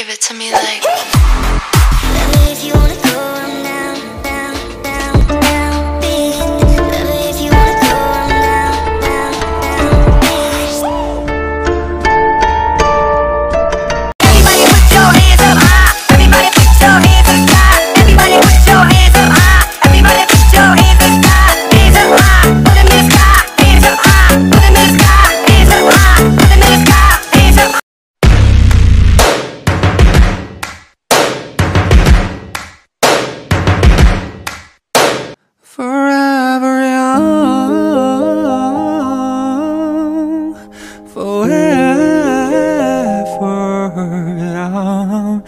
Give it to me like. 想